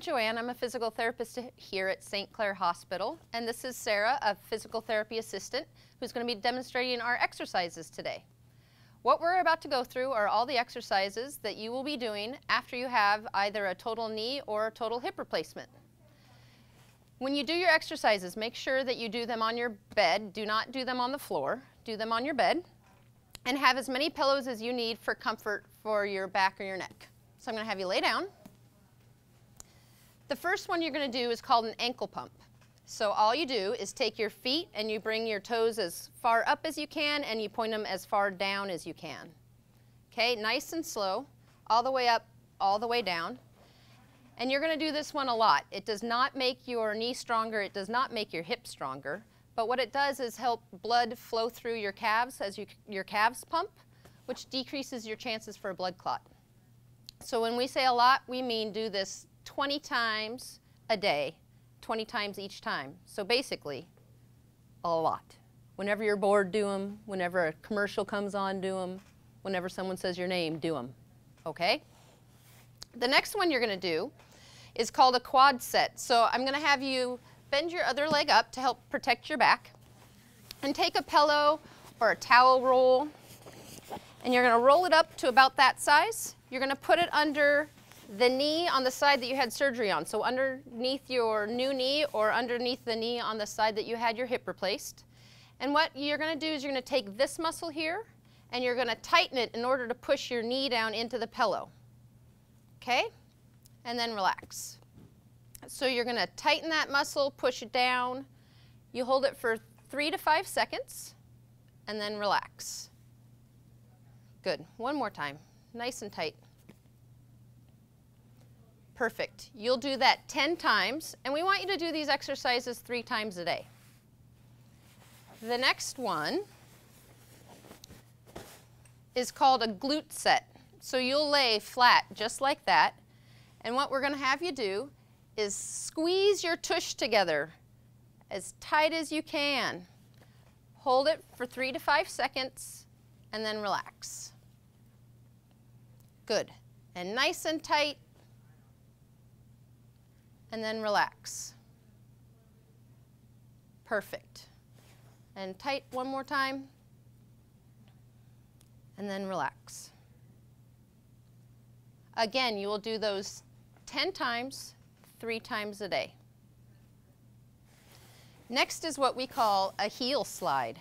I'm Joanne. I'm a physical therapist here at St. Clare Hospital. And this is Sarah, a physical therapy assistant, who's going to be demonstrating our exercises today. What we're about to go through are all the exercises that you will be doing after you have either a total knee or a total hip replacement. When you do your exercises, make sure that you do them on your bed. Do not do them on the floor. Do them on your bed. And have as many pillows as you need for comfort for your back or your neck. So I'm going to have you lay down. The first one you're going to do is called an ankle pump. So all you do is take your feet and you bring your toes as far up as you can and you point them as far down as you can. Okay, nice and slow, all the way up, all the way down. And you're going to do this one a lot. It does not make your knee stronger, it does not make your hip stronger, but what it does is help blood flow through your calves as you, your calves pump, which decreases your chances for a blood clot. So when we say a lot, we mean do this 20 times a day, 20 times each time. So basically, a lot. Whenever you're bored, do them. Whenever a commercial comes on, do them. Whenever someone says your name, do them. Okay? The next one you're going to do is called a quad set. So I'm going to have you bend your other leg up to help protect your back. And take a pillow or a towel roll, and you're going to roll it up to about that size. You're going to put it under the knee on the side that you had surgery on. So underneath your new knee or underneath the knee on the side that you had your hip replaced. And what you're going to do is you're going to take this muscle here and you're going to tighten it in order to push your knee down into the pillow. Okay? And then relax. So you're going to tighten that muscle, push it down. You hold it for three to five seconds and then relax. Good. One more time. Nice and tight. Perfect. You'll do that 10 times, and we want you to do these exercises three times a day. The next one is called a glute set. So you'll lay flat just like that, and what we're going to have you do is squeeze your tush together as tight as you can. Hold it for three to five seconds, and then relax. Good. And nice and tight, and then relax. Perfect. And tight one more time, and then relax. Again, you will do those 10 times, three times a day. Next is what we call a heel slide.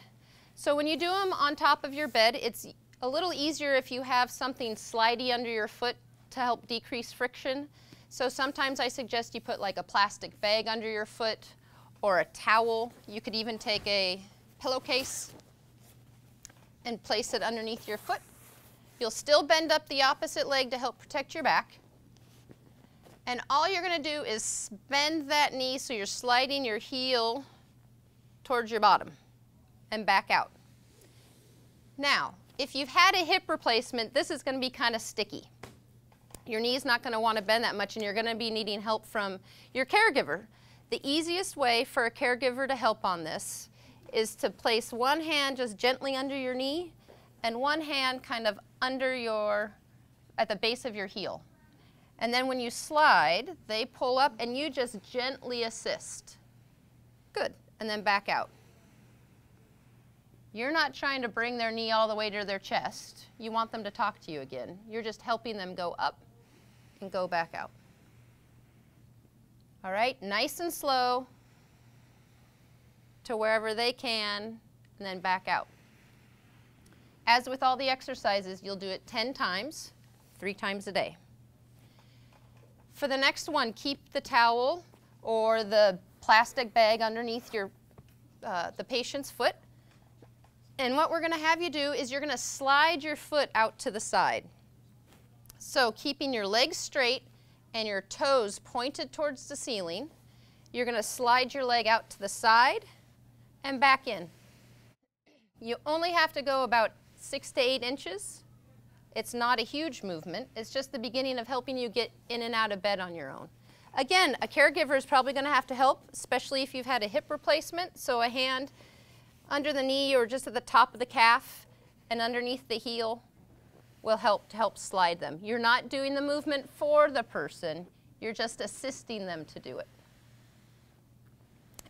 So when you do them on top of your bed, it's a little easier if you have something slidey under your foot to help decrease friction. So sometimes I suggest you put like a plastic bag under your foot or a towel. You could even take a pillowcase and place it underneath your foot. You'll still bend up the opposite leg to help protect your back. And all you're going to do is bend that knee so you're sliding your heel towards your bottom and back out. Now, if you've had a hip replacement, this is going to be kind of sticky your knee's not going to want to bend that much and you're going to be needing help from your caregiver. The easiest way for a caregiver to help on this is to place one hand just gently under your knee and one hand kind of under your, at the base of your heel. And then when you slide, they pull up and you just gently assist. Good. And then back out. You're not trying to bring their knee all the way to their chest. You want them to talk to you again. You're just helping them go up and go back out. All right, nice and slow to wherever they can, and then back out. As with all the exercises, you'll do it 10 times, three times a day. For the next one, keep the towel or the plastic bag underneath your, uh, the patient's foot. And what we're going to have you do is you're going to slide your foot out to the side. So keeping your legs straight and your toes pointed towards the ceiling, you're going to slide your leg out to the side and back in. You only have to go about six to eight inches. It's not a huge movement. It's just the beginning of helping you get in and out of bed on your own. Again, a caregiver is probably going to have to help, especially if you've had a hip replacement. So a hand under the knee or just at the top of the calf and underneath the heel will help to help slide them. You're not doing the movement for the person, You're just assisting them to do it.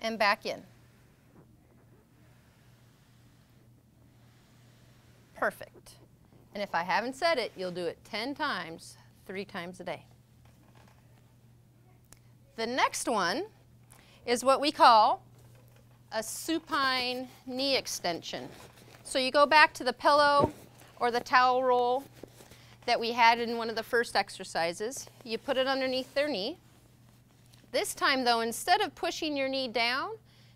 And back in. Perfect. And if I haven't said it, you'll do it 10 times, three times a day. The next one is what we call a supine knee extension. So you go back to the pillow or the towel roll that we had in one of the first exercises. You put it underneath their knee. This time though, instead of pushing your knee down,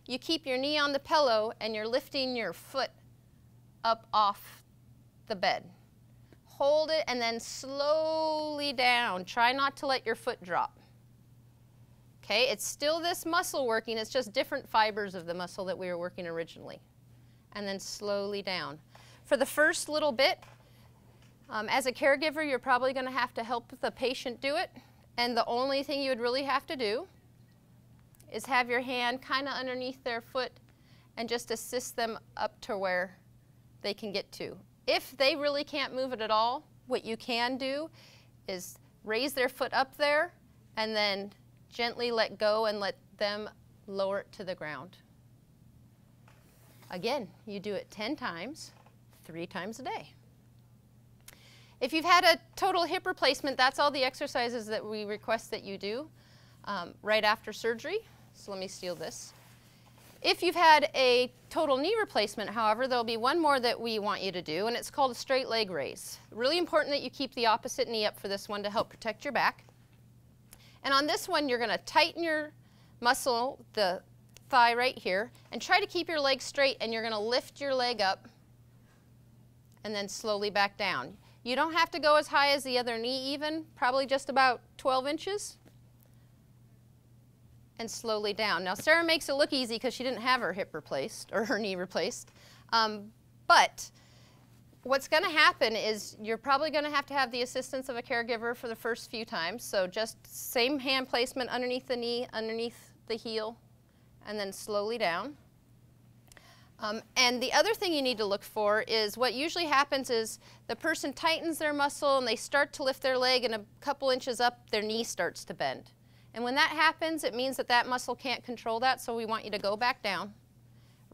you keep your knee on the pillow and you're lifting your foot up off the bed. Hold it and then slowly down. Try not to let your foot drop. Okay, it's still this muscle working, it's just different fibers of the muscle that we were working originally. And then slowly down. For the first little bit, um, as a caregiver, you're probably going to have to help the patient do it. And the only thing you would really have to do is have your hand kind of underneath their foot and just assist them up to where they can get to. If they really can't move it at all, what you can do is raise their foot up there and then gently let go and let them lower it to the ground. Again, you do it 10 times, three times a day. If you've had a total hip replacement, that's all the exercises that we request that you do um, right after surgery. So let me steal this. If you've had a total knee replacement, however, there'll be one more that we want you to do, and it's called a straight leg raise. Really important that you keep the opposite knee up for this one to help protect your back. And on this one, you're going to tighten your muscle, the thigh right here, and try to keep your leg straight, and you're going to lift your leg up and then slowly back down. You don't have to go as high as the other knee even, probably just about 12 inches. And slowly down. Now Sarah makes it look easy because she didn't have her hip replaced or her knee replaced. Um, but what's going to happen is you're probably going to have to have the assistance of a caregiver for the first few times. So just same hand placement underneath the knee, underneath the heel, and then slowly down. Um, and the other thing you need to look for is what usually happens is the person tightens their muscle and they start to lift their leg and a couple inches up their knee starts to bend. And when that happens, it means that that muscle can't control that, so we want you to go back down,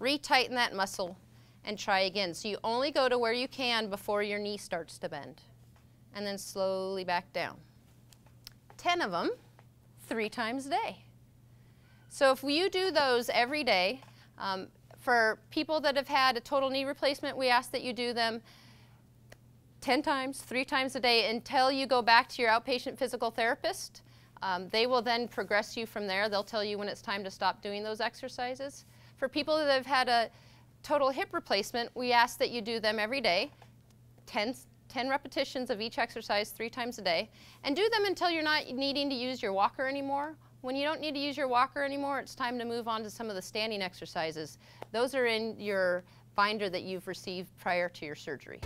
retighten that muscle, and try again. So you only go to where you can before your knee starts to bend, and then slowly back down. 10 of them, three times a day. So if you do those every day, um, for people that have had a total knee replacement, we ask that you do them 10 times, three times a day until you go back to your outpatient physical therapist. Um, they will then progress you from there. They'll tell you when it's time to stop doing those exercises. For people that have had a total hip replacement, we ask that you do them every day, 10, 10 repetitions of each exercise three times a day, and do them until you're not needing to use your walker anymore. When you don't need to use your walker anymore, it's time to move on to some of the standing exercises. Those are in your binder that you've received prior to your surgery.